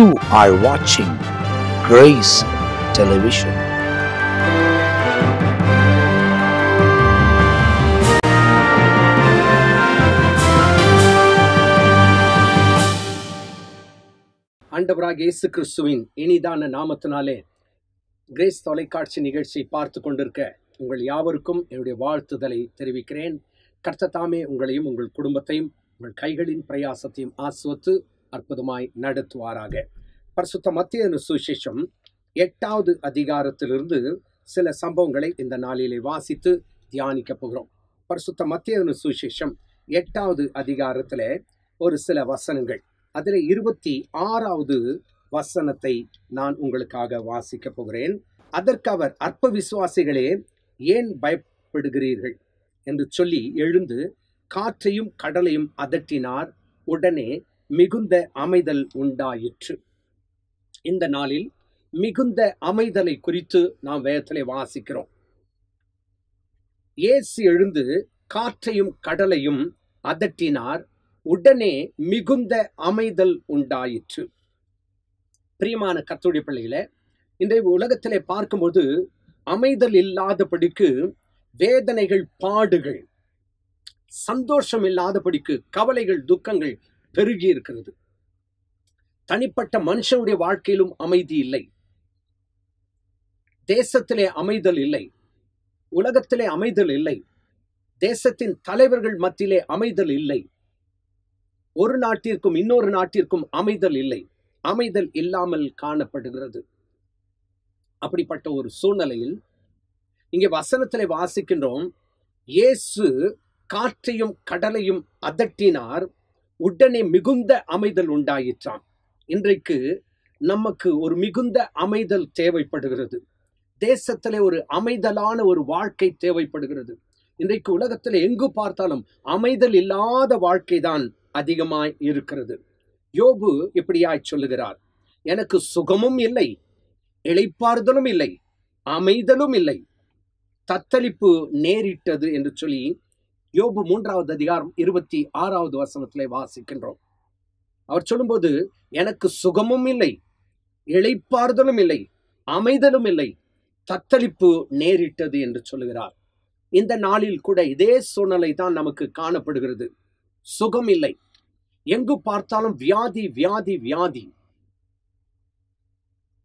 You are watching Grace Television. ஆண்டவராக இயேசு கிறிஸ்துவின் இனிதான நாமத்தினாலே கிரேஸ் தொலைக்காட்சி நிகழ்ச்சியை பார்த்து கொண்டிருக்க உங்கள் யாவருக்கும் என்னுடைய வாழ்த்துதலை தெரிவிக்கிறேன் கர்த்தத்தாமே உங்களையும் உங்கள் குடும்பத்தையும் உங்கள் கைகளின் பிரயாசத்தையும் ஆசுவத்து அற்புதமாய் நடத்துவாராக. பரிசுத்த மத்திய சுவிசேஷம் எட்டாவது அதிகாரத்திலிருந்து சில சம்பவங்களை இந்த நாளிலே வாசித்து தியானிக்க போகிறோம். பரிசுத்த மத்திய சுவிசேஷம் எட்டாவது அதிகாரத்தில் ஒரு சில வசனங்கள். அதில் இருபத்தி ஆறாவது வசனத்தை நான் உங்களுக்காக வாசிக்க போகிறேன். அதற்கு அவர் அற்ப விசுவாசிகளே ஏன் பயப்படுகிறீர்கள்? என்று சொல்லி எழுந்து காற்றையும் கடலையும் அதட்டினார். உடனே மிகுந்த அமைதல் உண்டாயிற்று. இந்த நாளில் மிகுந்த அமைதலை குறித்து நாம் வேதத்திலே வாசிக்கிறோம். இயேசு எழுந்து காற்றையும் கடலையும் அதட்டினார். உடனே மிகுந்த அமைதல் உண்டாயிற்று. பிரியமான கத்தோடி பிள்ளைகளே இன்றைய உலகத்திலே பார்க்கும்போது அமைதல் இல்லாதபடிக்கு வேதனைகள் பாடுகள் சந்தோஷம் இல்லாதபடிக்கு கவலைகள் துக்கங்கள் பெருகி இருக்கிறது தனிப்பட்ட மனுஷனுடைய வாழ்க்கையிலும் அமைதி இல்லை. தேசத்திலே அமைதல் இல்லை. உலகத்திலே அமைதல் இல்லை. தேசத்தின் தலைவர்கள் மத்தியிலே அமைதல் இல்லை. ஒரு நாட்டிற்கும் இன்னொரு நாட்டிற்கும் அமைதல் இல்லை. அமைதல் இல்லாமல் காணப்படுகிறது. அப்படிப்பட்ட ஒரு சூழ்நிலையில் இங்கே வசனத்திலே வாசிக்கின்றோம். இயேசு காற்றையும் கடலையும் அதட்டினார். உடனே மிகுந்த அமைதல் உண்டாயிற்றாம் இன்றைக்கு நமக்கு ஒரு மிகுந்த அமைதல் தேவைப்படுகிறது. தேசத்திலே ஒரு அமைதலான ஒரு வாழ்க்கை தேவைப்படுகிறது. இன்றைக்கு உலகத்தில் எங்கு பார்த்தாலும் அமைதல் இல்லாத வாழ்க்கை தான் அதிகமாய் இருக்கிறது. யோபு இப்படியாய் சொல்லுகிறார். எனக்கு சுகமும் இல்லை இழைப்பாறுதலும் இல்லை அமைதலும் இல்லை. தத்தளிப்பு நேரிட்டது என்று சொல்லி யோபு மூன்றாவது அதிகாரம் இருபத்தி ஆறாவது வசனத்திலே வாசிக்கின்றோம். அவர் சொல்லும்போது எனக்கு சுகமும் இல்லை இழைப்பாறுதலும் இல்லை அமைதலும் இல்லை தத்தளிப்பு நேரிட்டது என்று சொல்லுகிறார். இந்த நாளில் கூட இதே சூழ்நிலை தான் நமக்கு காணப்படுகிறது. சுகம் இல்லை. எங்கு பார்த்தாலும் வியாதி வியாதி வியாதி.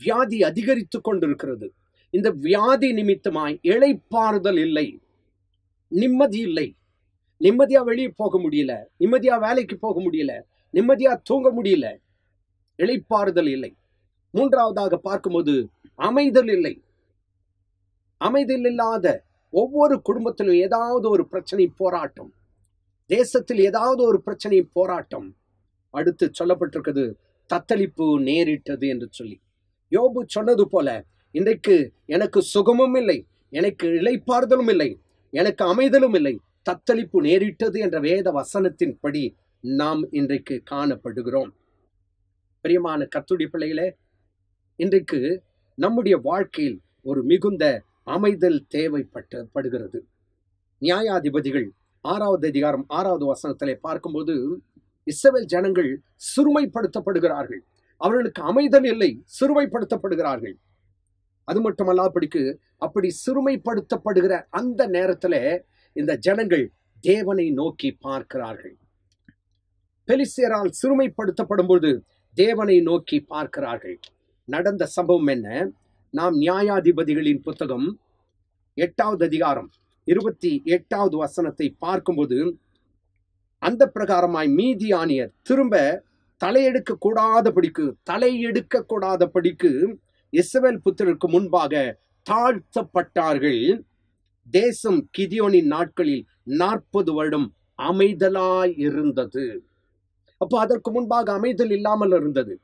வியாதி அதிகரித்து கொண்டிருக்கிறது. இந்த வியாதி நிமித்தமாய் இழைப்பாறுதல் இல்லை நிம்மதி இல்லை. நிம்மதியா வெளியே போக முடியல. நிம்மதியா வேலைக்கு போக முடியல. நிம்மதியா தூங்க முடியல. இழைப்பாறுதல் இல்லை. மூன்றாவதாக பார்க்கும்போது அமைதல் இல்லை. அமைதல் இல்லாத ஒவ்வொரு குடும்பத்திலும் ஏதாவது ஒரு பிரச்சனை போராட்டம். தேசத்தில் ஏதாவது ஒரு பிரச்சனை போராட்டம். அடுத்து சொல்லப்பட்டிருக்கிறது தத்தளிப்பு நேரிட்டது என்று சொல்லி. யோபு சொன்னது போல இன்றைக்கு எனக்கு சுகமும் இல்லை. எனக்கு இழைப்பாறுதலும் இல்லை. எனக்கு அமைதலும் இல்லை. தத்தளிப்பு நேரிட்டது என்ற வேத வசனத்தின்படி நாம் இன்றைக்கு காணப்படுகிறோம். பிரியமான கத்துடி பிள்ளைகளே இன்றைக்கு நம்முடைய வாழ்க்கையில் ஒரு மிகுந்த அமைதல் தேவைப்பட்டு படுகிறது. நியாயாதிபதிகள் ஆறாவது அதிகாரம் ஆறாவது வசனத்திலே பார்க்கும்போது இஸ்ரவேல் ஜனங்கள் சிறுமைப்படுத்தப்படுகிறார்கள். அவர்களுக்கு அமைதல் இல்லை சிறுமைப்படுத்தப்படுகிறார்கள். அது மட்டுமல்லாபடிக்கு அப்படி சிறுமைப்படுத்தப்படுகிற அந்த நேரத்தில் இந்த ஜனங்கள் தேவனை நோக்கி பார்க்கிறார்கள். பெலிசியரால் சிறுமைப்படுத்தப்படும் பொழுது தேவனை நோக்கி பார்க்கிறார்கள். நடந்த சம்பவம் என்ன? நாம் நியாயாதிபதிகளின் புத்தகம் எட்டாவது அதிகாரம் இருபத்தி எட்டாவது வசனத்தை பார்க்கும்போது அந்த பிரகாரமாய் மீதியானியர் திரும்ப தலையெடுக்க கூடாதபடிக்கு தலையெடுக்க கூடாதபடிக்கு இஸ்ரவேல் புத்திரருக்கு முன்பாக தாழ்த்தப்பட்டார்கள். தேசம் கிதியோனின் நாட்களில் நாற்பது வருடம் அமைதலாய் இருந்தது. அப்போ அதற்கு முன்பாக அமைதல் இல்லாமல் இருந்தது.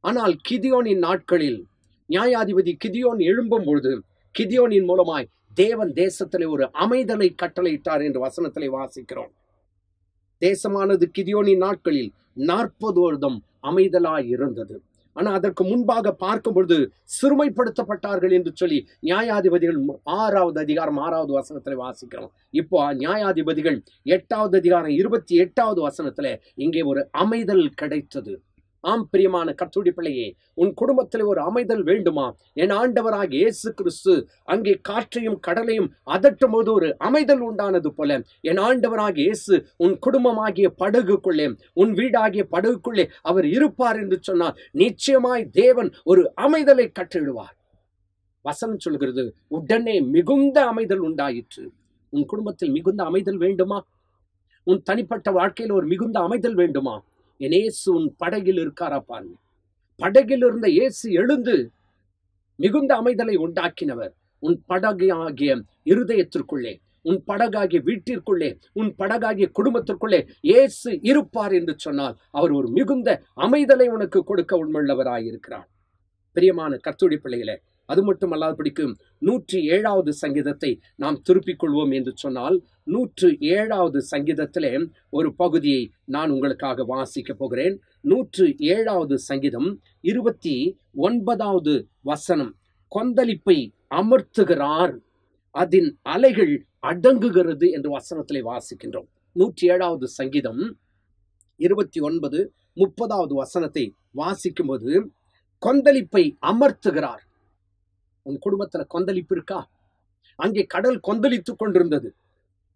ஆனால் கிதியோனின் நாட்களில் நியாயாதிபதி கிதியோன் எழும்பும் பொழுது கிதியோனின் மூலமாய் தேவன் தேசத்திலே ஒரு அமைதலை கட்டளையிட்டார் என்று வசனத்திலே வாசிக்கிறோம். தேசமானது கிதியோனின் நாட்களில் நாற்பது வருடம் அமைதலாய் இருந்தது. ஆனால் அதற்கு முன்பாக பார்க்கும் பொழுது சிறுமைப்படுத்தப்பட்டார்கள் என்று சொல்லி நியாயாதிபதிகள் ஆறாவது அதிகாரம் ஆறாவது வசனத்தில் வாசிக்கிறோம். இப்போ நியாயாதிபதிகள் எட்டாவது அதிகாரம் இருபத்தி எட்டாவது வசனத்துல இங்கே ஒரு அமைதல் கிடைத்தது. ஆம் பிரியமான கத்துடி பிள்ளையே உன் குடும்பத்தில் ஒரு அமைதல் வேண்டுமா? என் ஆண்டவராக இயேசு கிறிஸ்து அங்கே காற்றையும் கடலையும் அதட்டும் போது ஒரு அமைதல் உண்டானது போல. என் ஆண்டவராக இயேசு உன் குடும்பமாகிய படகுக்குள்ளே உன் வீடாகிய படகுக்குள்ளே அவர் இருப்பார் என்று சொன்னால் நிச்சயமாய் தேவன் ஒரு அமைதலை கட்டிடுவார் வசனம் சொல்கிறது உடனே மிகுந்த அமைதல் உண்டாயிற்று. உன் குடும்பத்தில் மிகுந்த அமைதல் வேண்டுமா? உன் தனிப்பட்ட வாழ்க்கையில் ஒரு மிகுந்த அமைதல் வேண்டுமா? இயேசு உன் படகில் இருக்காரா பாருங்க. படகில் இருந்த இயேசு எழுந்து மிகுந்த அமைதலை உண்டாக்கினவர். உன் படகு ஆகிய இருதயத்திற்குள்ளே உன் படகாகிய வீட்டிற்குள்ளே உன் படகாகிய குடும்பத்திற்குள்ளே இயேசு இருப்பார் என்று சொன்னால் அவர் ஒரு மிகுந்த அமைதலை உனக்கு கொடுக்க உண்மையுள்ளவராயிருக்கிறார். பிரியமான கர்த்துடி பிள்ளைகளே அது மட்டும் பிடிக்கும் நூற்றி ஏழாவது சங்கீதத்தை நாம் திருப்பிக் கொள்வோம் என்று சொன்னால் நூற்று ஏழாவது சங்கீதத்திலே ஒரு பகுதியை நான் உங்களுக்காக வாசிக்க போகிறேன். நூற்று ஏழாவது சங்கீதம் இருபத்தி ஒன்பதாவது வசனம். கொந்தளிப்பை அமர்த்துகிறார் அதன் அலைகள் அடங்குகிறது என்று வசனத்திலே வாசிக்கின்றோம். நூற்றி ஏழாவது சங்கீதம் இருபத்தி ஒன்பது முப்பதாவது வசனத்தை வாசிக்கும்போது கொந்தளிப்பை அமர்த்துகிறார். உன் குடும்பத்துல கொந்தளிப்பு இருக்கா? அங்கே கடல் கொந்தளித்துக் கொண்டிருந்தது.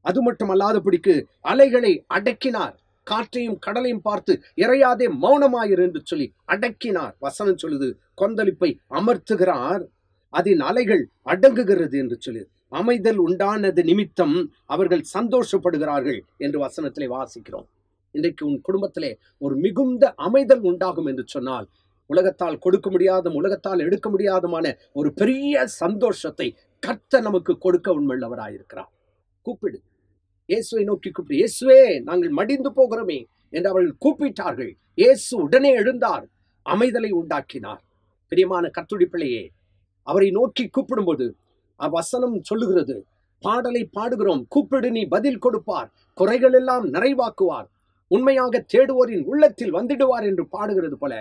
அது மட்டுமல்லாதபடிக்கு அலைகளை அடக்கினார். காற்றையும் கடலையும் பார்த்து இறையாதே மௌனமாயிரு என்று சொல்லி அடக்கினார். வசனம் சொல்லுது கொந்தளிப்பை அமர்த்துகிறார் அதன் அலைகள் அடங்குகிறது என்று சொல்லி. அமைதல் உண்டானது நிமித்தம் அவர்கள் சந்தோஷப்படுகிறார்கள் என்று வசனத்திலே வாசிக்கிறோம். இன்றைக்கு உன் குடும்பத்திலே ஒரு மிகுந்த அமைதல் உண்டாகும் என்று சொன்னால் உலகத்தால் கொடுக்க முடியாதும் உலகத்தால் எடுக்க முடியாதுமான ஒரு பெரிய சந்தோஷத்தை கர்த்த நமக்கு கொடுக்க உண்மையுள்ளவராயிருக்கிறார். கூப்பிடு. இயேசுவை நோக்கி கூப்பிடு. இயேசுவே நாங்கள் மடிந்து போகிறோமே என்று அவர்கள் கூப்பிட்டார்கள். இயேசு உடனே எழுந்தார் அமைதலை உண்டாக்கினார். பிரியமான கத்துடி பிள்ளையே அவரை நோக்கி கூப்பிடும்போது அவ்வசனம் சொல்லுகிறது. பாடலை பாடுகிறோம். கூப்பிடு நீ பதில் கொடுப்பார். குறைகள் எல்லாம் நிறைவாக்குவார். உண்மையாக தேடுவோரின் உள்ளத்தில் வந்துடுவார் என்று பாடுகிறது போல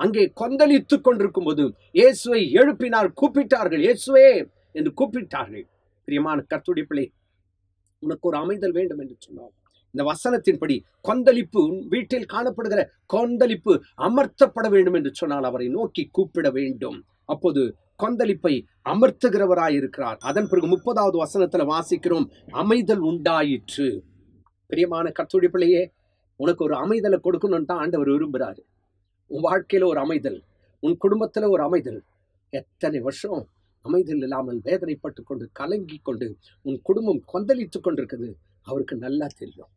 அங்கே கொந்தளித்துக் கொண்டிருக்கும் போது இயேசுவை எழுப்பினார் கூப்பிட்டார்கள். இயேசுவே என்று கூப்பிட்டார்கள். பிரியமான கர்த்துடி பிள்ளை உனக்கு ஒரு அமைதல் வேண்டும் என்று சொன்னார். இந்த வசனத்தின்படி கொந்தளிப்பு உன் வீட்டில் காணப்படுகிற கொந்தளிப்பு அமர்த்தப்பட வேண்டும் என்று சொன்னால் அவரை நோக்கி கூப்பிட வேண்டும். அப்போது கொந்தளிப்பை அமர்த்துகிறவராயிருக்கிறார். அதன் பிறகு முப்பதாவது வசனத்துல வாசிக்கிறோம் அமைதல் உண்டாயிற்று. பிரியமான கர்த்துடி பிள்ளையே உனக்கு ஒரு அமைதலை கொடுக்கணும்னு தான் ஆண்டவர் விரும்புகிறாரு உன் வாழ்க்கையில் ஒரு அமைதல் உன் குடும்பத்தில் ஒரு அமைதல். எத்தனை வருஷம் அமைதல் இல்லாமல் வேதனைப்பட்டு கொண்டு கலங்கி கொண்டு உன் குடும்பம் கொந்தளித்து கொண்டிருக்குது அவருக்கு நல்லா தெரியும்.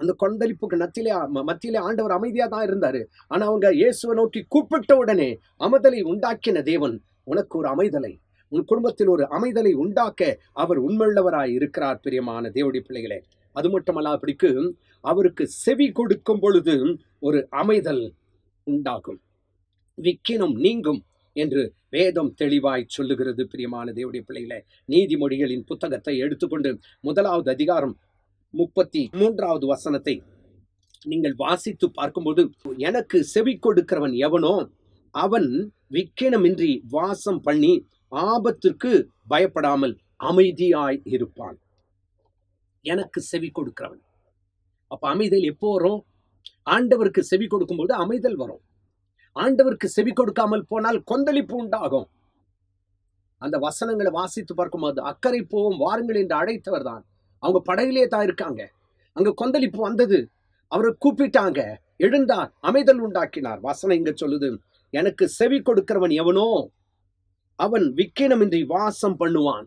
அந்த கொந்தளிப்புக்கு நத்திலே மத்தியிலே ஆண்டவர் அமைதியாக தான் இருந்தார். ஆனால் அவங்க இயேசுவை நோக்கி கூப்பிட்ட உடனே அமைதலை உண்டாக்கின தேவன் உனக்கு ஒரு அமைதலை உன் குடும்பத்தில் ஒரு அமைதலை உண்டாக்க அவர் உண்மையுள்ளவராய் இருக்கிறார் பிரியமான தேவடி பிள்ளைகளே. அது மட்டுமல்லாதபடிக்கு அவருக்கு செவி கொடுக்கும் பொழுது ஒரு அமைதல் உண்டாகும். விக்கினும் நீங்கும் என்று வேதம் தெளிவாய் சொல்லுகிறது பிரியமான தேவடைய பிள்ளைகளை. நீதிமொழிகளின் புத்தகத்தை எடுத்துக்கொண்டு முதலாவது அதிகாரம் முப்பத்தி மூன்றாவது வசனத்தை நீங்கள் வாசித்து பார்க்கும்போது எனக்கு செவி கொடுக்கிறவன் எவனோ அவன் விக்கினமின்றி வாசம் பண்ணி ஆபத்திற்கு பயப்படாமல் அமைதியாய் இருப்பான். எனக்கு செவி கொடுக்கிறவன். அப்ப அமைதியில் எப்போ வரும்? ஆண்டவருக்கு செவி கொடுக்கும்போது அமைதல் வரும். ஆண்டவருக்கு செவி கொடுக்காமல் போனால் கொந்தளிப்பு உண்டாகும். அந்த வசனங்களை வாசித்து பார்க்கும்போது அக்கறை போவோம் வாருங்கள் என்று அழைத்தவர் தான். அவங்க படகிலே தான் இருக்காங்க. அங்க கொந்தளிப்பு வந்தது. அவரை கூப்பிட்டாங்க. எழுந்தார். அமைதல் உண்டாக்கினார். வசனம் இங்க சொல்லுது எனக்கு செவி கொடுக்கிறவன் எவனோ அவன் விக்கினமின்றி வாசம் பண்ணுவான்.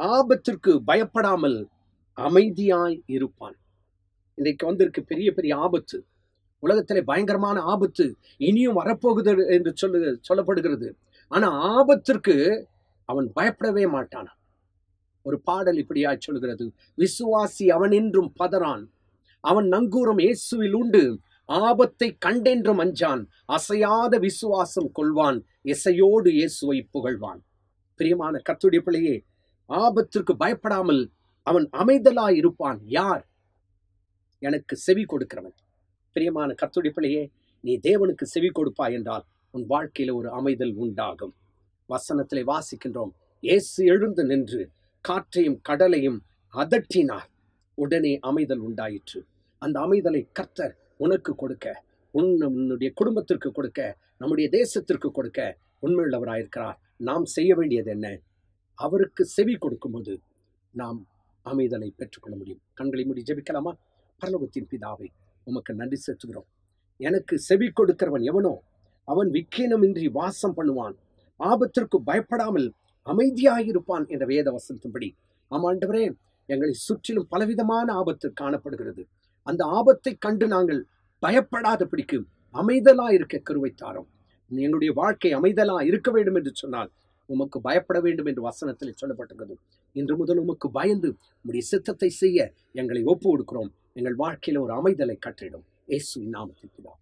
ஆபத்திற்கு பயப்படாமல் அமைதியாய் இருப்பான். இன்றைக்கு வந்திருக்கு பெரிய பெரிய ஆபத்து. உலகத்திலே பயங்கரமான ஆபத்து இனியும் வரப்போகுது என்று சொல்லு சொல்லப்படுகிறது. ஆனால் ஆபத்திற்கு அவன் பயப்படவே மாட்டான். ஒரு பாடல் இப்படியாய் சொல்கிறது. விசுவாசி அவன் என்றும் பதறான். அவன் நங்கூரம் இயேசுவில் உண்டு. ஆபத்தை கண்டென்றும் அஞ்சான் அசையாத விசுவாசம் கொள்வான். இசையோடு இயேசுவை புகழ்வான். பிரியமான கத்துடைய பிள்ளையே ஆபத்திற்கு பயப்படாமல் அவன் அமைதலாய் இருப்பான். யார்? எனக்கு செவி கொடுக்கிறவன். பிரியமான கத்துடிப்பிலேயே நீ தேவனுக்கு செவி கொடுப்பாய் என்றால் உன் வாழ்க்கையில ஒரு அமைதல் உண்டாகும். வசனத்திலே வாசிக்கின்றோம் இயேசு எழுந்து நின்று காற்றையும் கடலையும் அதட்டினார். உடனே அமைதல் உண்டாயிற்று. அந்த அமைதலை கர்த்தர் உனக்கு கொடுக்க உன் உன்னுடைய குடும்பத்திற்கு கொடுக்க நம்முடைய தேசத்திற்கு கொடுக்க உண்மையுள்ளவராயிருக்கிறார். நாம் செய்ய வேண்டியது என்ன? அவருக்கு செவி கொடுக்கும்போது நாம் அமைதலை பெற்றுக்கொள்ள முடியும். கண்களை மூடி ஜெபிக்கலாமா? பரலோகத்தின் பிதாவை உமக்கு நன்றி செலுத்துகிறோம். எனக்கு செவி கொடுக்கிறவன் எவனோ அவன் விக்கீனமின்றி வாசம் பண்ணுவான். ஆபத்திற்கு பயப்படாமல் அமைதியாயிருப்பான் என்ற வேத வசனத்தின்படி. ஆமாண்டவரே எங்களை சுற்றிலும் பலவிதமான ஆபத்து காணப்படுகிறது. அந்த ஆபத்தை கண்டு நாங்கள் பயப்படாதபடிக்கு அமைதலா இருக்க கருவை தாரோம். எங்களுடைய வாழ்க்கை அமைதலா இருக்க வேண்டும் என்று சொன்னால் உமக்கு பயப்பட வேண்டும் என்று வசனத்தில் சொல்லப்பட்டிருக்கிறது. இன்று முதல் உமக்கு பயந்து உடைய சித்தத்தை செய்ய எங்களை ஒப்பு கொடுக்கிறோம் எங்கள் வாழ்க்கையில் ஒரு அமைதலை கற்றிடும். இயேசு நாமத்திற்கு தான்